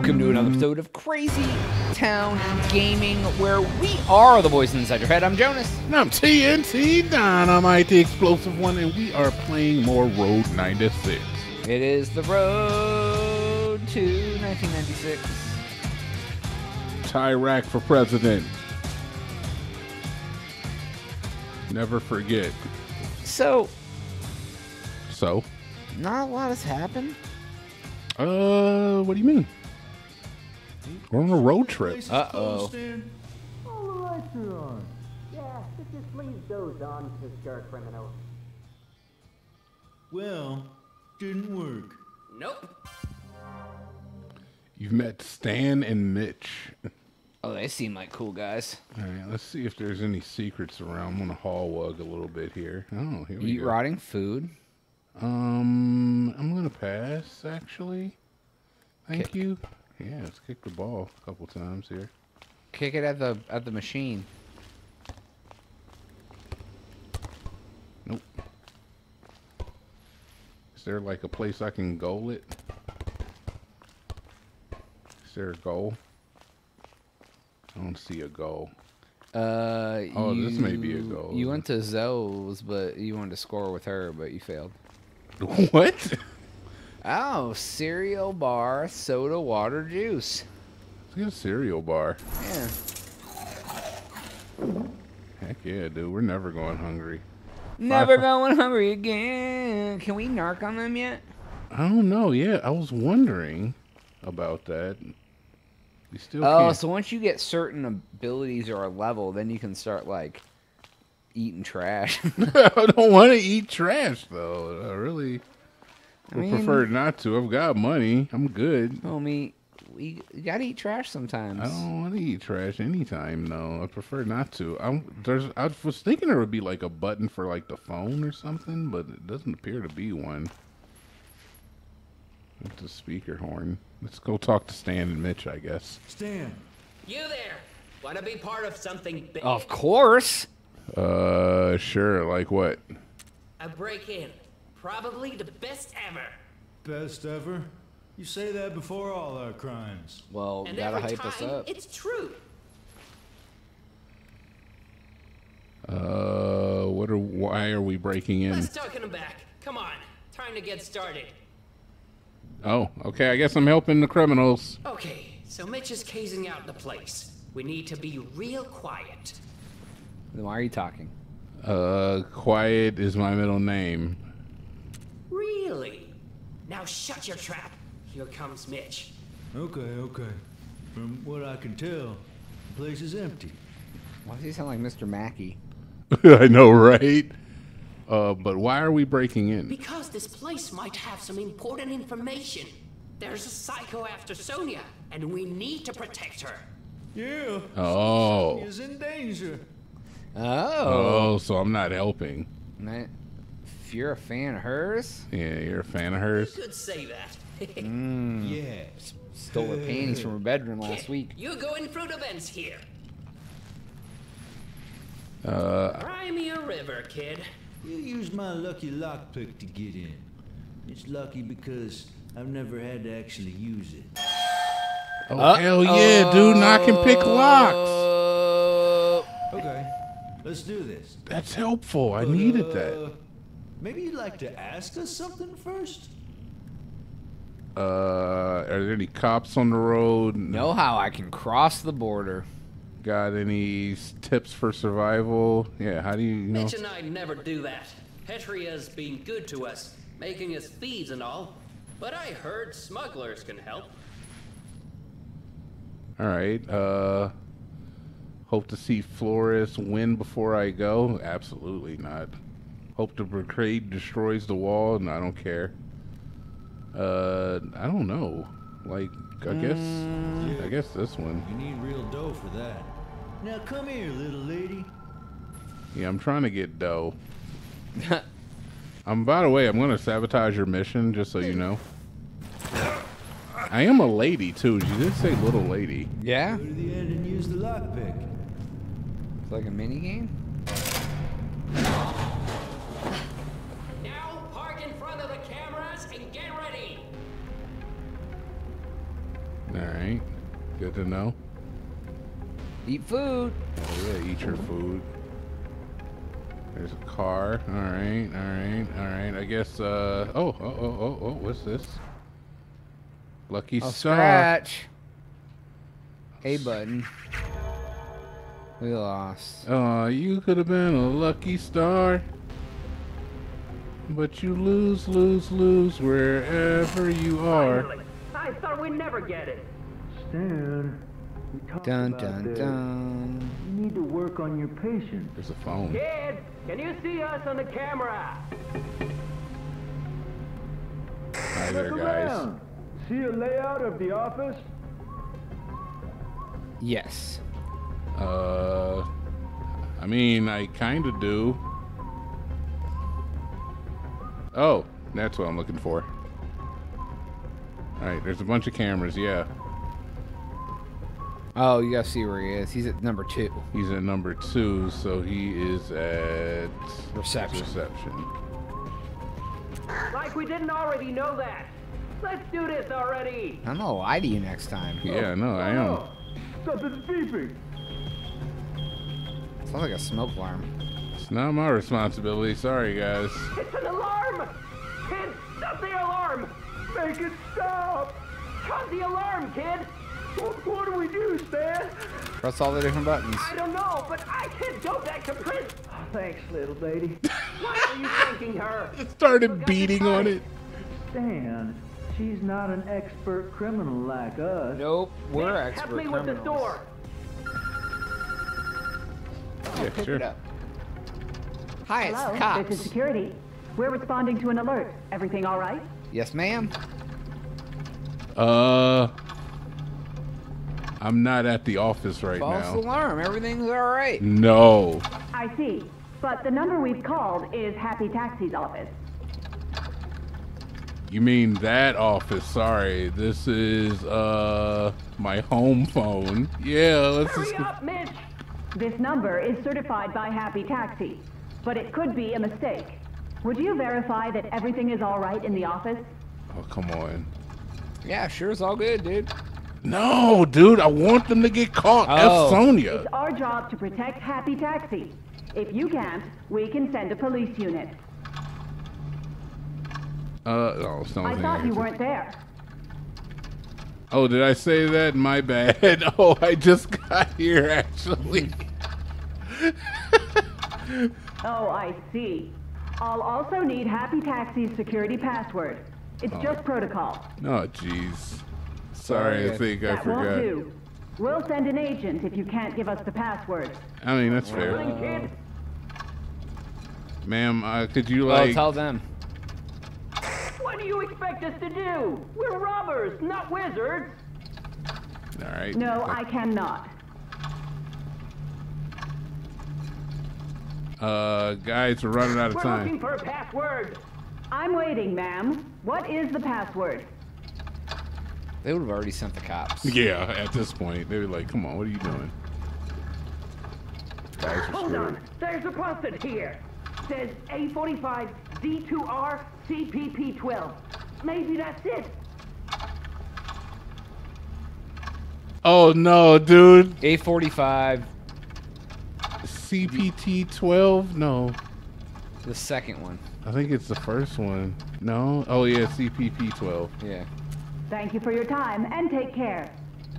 Welcome to another episode of Crazy Town Gaming, where we are the voice inside your head. I'm Jonaas. And I'm TNT Dinomight, the explosive one, and we are playing more Road 96. It is the road to 1996. Tyrak for president. Never forget. So, So, not a lot has happened. uh, what do you mean? We're on a road trip. Uh oh. All the lights are on. Yeah, just please doze on, Mr. Criminal. Well, didn't work. Nope. You've met Stan and Mitch. Oh, they seem like cool guys. All right, let's see if there's any secrets around. I'm gonna haul wug a little bit here. Oh, here we Eat go. rotting food. Um, I'm gonna pass actually. Thank Kick. you. Yeah, let's kick the ball a couple times here. Kick it at the at the machine. Nope. Is there like a place I can goal it? Is there a goal? I don't see a goal. Uh, Oh, this may be a goal. You went to Zoe's, but you wanted to score with her, but you failed. what? Oh, cereal bar, soda, water, juice. Let's get a cereal bar. Yeah. Heck yeah, dude. We're never going hungry. Never Five- going hungry again. Can we narc on them yet? I don't know. Yeah, I was wondering about that. You still Oh, can't. so once you get certain abilities or a level, then you can start like eating trash. I don't want to eat trash though. I really I mean, prefer not to. I've got money. I'm good. homie, we gotta eat trash sometimes. I don't want to eat trash anytime though. I prefer not to. I'm there's. I was thinking there would be like a button for like the phone or something, but it doesn't appear to be one. It's a speaker horn. Let's go talk to Stan and Mitch, I guess. Stan, You there. Want to be part of something big? Of course. Uh, sure. Like what? A break-in. Probably the best ever. best ever. You say that before all our crimes. Well, And gotta every hype us up. it's true. Uh, what are? Why are we breaking in? Let's talk in the back. Come on. Time to get started. Oh, okay. I guess I'm helping the criminals. Okay, so Mitch is casing out the place. We need to be real quiet. Then why are you talking? Uh, quiet is my middle name. Really? Now shut your trap. Here comes Mitch. Okay, okay. From what I can tell, the place is empty. Why does he sound like Mr. Mackey? I know, right? Uh, but why are we breaking in? Because this place might have some important information. There's a psycho after Sonya, and we need to protect her. Yeah. Oh. Is in danger. Oh. Oh, so I'm not helping. Man, If you're a fan of hers, Yeah, you're a fan of hers. Could say that. Yeah. stole her panties from her bedroom last week. You're going through the vents here. Uh, Cry me a river, kid. You used my lucky lockpick to get in. It's lucky because I've never had to actually use it. oh hell yeah, dude! Now I can pick locks. Okay, let's do this. That's helpful. I needed Uh, that. Maybe you'd like to ask us something first? Uh, are there any cops on the road? Know how I can cross the border. Got any tips for survival? Yeah. How do you, you know? Mitch and I never do that. Petria's been good to us, making us thieves and all. But I heard smugglers can help. All right. Uh, hope to see Florres win before I go. Absolutely not. Hope the brigade destroys the wall. No, I don't care. Uh, I don't know. Like, I guess, I guess this one. You need real dough for that. Now come here, little lady. Yeah, I'm trying to get dough. I'm. by the way, I'm gonna sabotage your mission, just so you know. I am a lady too. You did say little lady. Yeah, Go to the end and use the lockpick. it's like a mini game. Good to know. Eat food. Oh yeah, eat your food. There's a car. All right, all right, all right. I guess. Uh. Oh, oh, oh, oh, oh. What's this? Lucky Oh, star. scratch. A button. We lost. Oh, you could have been a lucky star. But you lose, lose, lose wherever you are. Finally. I thought we'd never get it. Stan, we talked Dun about dun this. dun. You need to work on your patience. There's a phone. Kid, can you see us on the camera? Hi there, Look guys. around. See a layout of the office? Yes. Uh, I mean, I kind of do. Oh, that's what I'm looking for. All right, there's a bunch of cameras. Yeah, Oh, you gotta see where he is. He's at number two. he's at number two, so he is at Reception. reception. Like we didn't already know that. Let's do this already. I'm gonna lie to you next time. Yeah, no, I am. Oh, something's beeping. Sounds like a smoke alarm. It's not my responsibility. Sorry, guys. It's an alarm. Kid, stop the alarm. Make it stop. Cut the alarm, kid. What, what do we do, Stan? Press all the different buttons. I don't know, but I can't go back to prison. Thanks, little lady. Why are you thanking her? It started beating on it. Stan, she's not an expert criminal like us. Nope, we're Help expert me with the criminals. door. Yeah, Pick sure. it up. Hi, it's Hello, the cops. this is security. We're responding to an alert. Everything all right? Yes, ma'am. Uh, I'm not at the office right False now. alarm. Everything's all right. No. I see. But the number we've called is Happy Taxi's office. You mean that office? Sorry, this is uh my home phone. Yeah, let's Hurry just. up, Mitch. This number is certified by Happy Taxi, but it could be a mistake. Would you verify that everything is all right in the office? Oh come on. Yeah, sure, it's all good, dude. No, dude, I want them to get caught. Oh. F Sonya. It's our job to protect Happy Taxi. If you can't, we can send a police unit. Uh, oh, I thought you weren't there. Oh, did I say that? My bad. Oh, I just got here actually. Oh, I see. I'll also need Happy Taxi's security password. It's just protocol. Oh, jeez. Sorry, I Sorry. think I That won't do. We'll send an agent if you can't give us the password. I mean, that's fair. Run. Ma'am, uh, could you like... Well, like? tell them. What do you expect us to do? We're robbers, not wizards. All right. No, I cannot. Uh, guys, we're running out of We're time. looking for a password. I'm waiting, ma'am. What is the password? They would have already sent the cops. Yeah, at this point, they were like, "Come on, what are you doing?" Guys are Hold screwed. on. There's a post-it here. Says A45 D2R CPP12. Maybe that's it. Oh no, dude. A45, CPT 12? No, the second one. I think it's the first one. No. Oh yeah, CPP 12. Yeah. Thank you for your time and take care.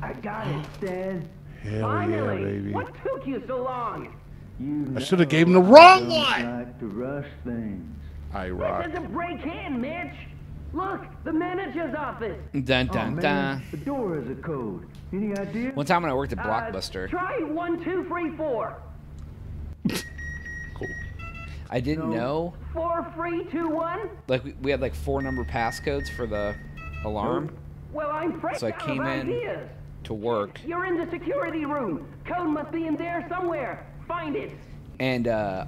I got it, Stan. Hell Finally. yeah, baby. What took you so long? You I should have gave him the wrong one. Like to rush things. I This rock. is a break-in, Mitch. Look, the manager's office. Dun Oh, dun man, dun. the door has a code. Any idea? One time when I worked at Uh, Blockbuster, try one, two, three, four. Cool. I didn't No. know. Four, three, two, one. Like we, we had like four number passcodes for the alarm Well, I'm fresh So I out came of in- ideas. to work, You're in the security room. Code must be in there somewhere. Find it. and uh,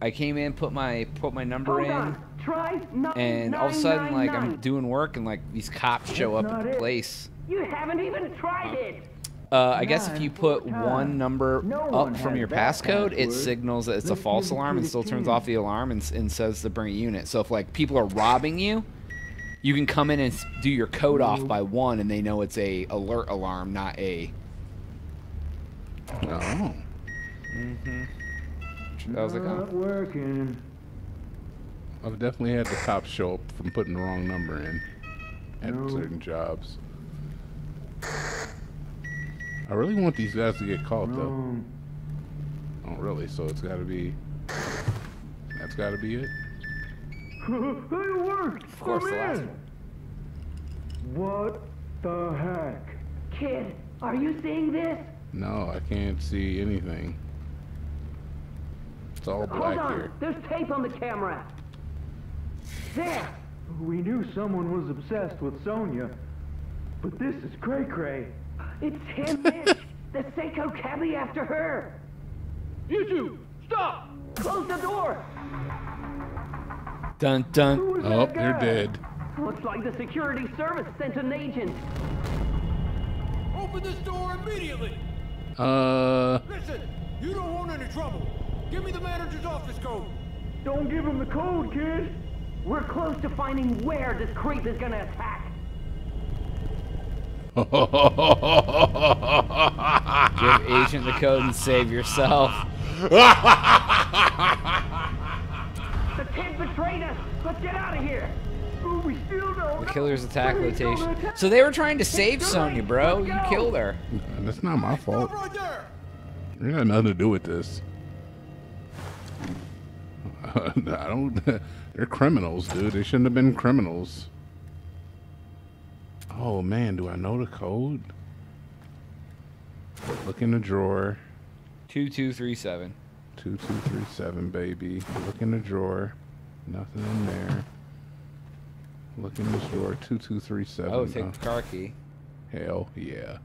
I came in, put my put my number Hold in, on. Try nine, and all of a sudden, nine, like nine. I'm doing work, and like these cops show up at the it. place. You haven't even tried it. Uh, I guess if you put one number No up one from your passcode, it signals that it's a false alarm and still turns off the alarm and, and says to bring a unit. So if like people are robbing you, you can come in and do your code off by one, and they know it's a alert alarm, not a. Oh. I was like, oh. Not working. I've definitely had the cops show up from putting the wrong number in at No. certain jobs. I really want these guys to get caught though. Um, Oh, really? So it's got to be. That's got to be it. It worked. Of course, the last one. What the heck? Kid, are you seeing this? No, I can't see anything. It's all black here. There's tape on the camera. There. We knew someone was obsessed with Sonya, but this is cray cray. It's him, Mitch. the Seiko cabbie after her. You two, stop! Close the door. Dun dun. Oh, that they're dead. Looks like the security service sent an agent. Open this door immediately! Uh, Listen, you don't want any trouble. Give me the manager's office code. Don't give him the code, kid. We're close to finding where this creep is gonna attack. Give agent the code and save yourself. The kid betrayed us. Let's get out of here. Ooh, we still don't. The killer's attack Please location. So they were trying to save Sonya, bro. You killed her. that's not my fault. Stop right! You got nothing to do with this. I don't. They're criminals, dude. They shouldn't have been criminals. Oh man, do I know the code? Look in the drawer. Two two three seven. Two two three seven, baby. Look in the drawer. Nothing in there. Look in this drawer. Two two three seven. Oh, take uh, the car key. hell yeah.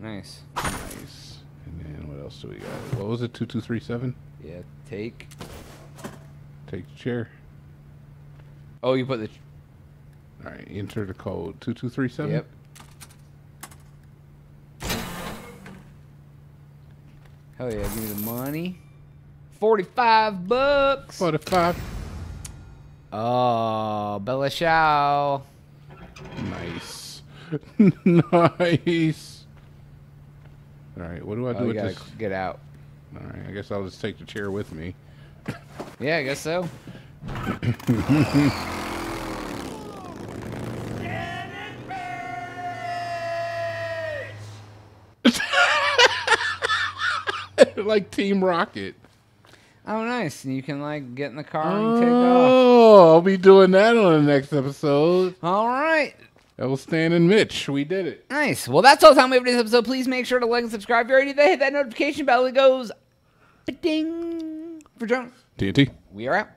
Nice. Nice. And then what else do we got? What was it? Two two three seven. Yeah. Take. Take the chair. Oh, you put the. All right. Enter the code. Two two three seven. Yep. Hell yeah! Give me the money. Forty-five bucks. Forty-five. Oh, Bella Ciao. Nice. nice. All right. What do I oh, do Oh, with this? get out. All right. I guess I'll just take the chair with me. Yeah, I guess so. like Team Rocket. Oh, nice. And you can like get in the car and take oh, off. Oh, I'll be doing that on the next episode. All right. That was Stan and Mitch. We did it. Nice. Well, that's all the time we have for this episode. Please make sure to like and subscribe. If you already did hit that notification bell. It goes ding for Jonaas. TNT. We are out.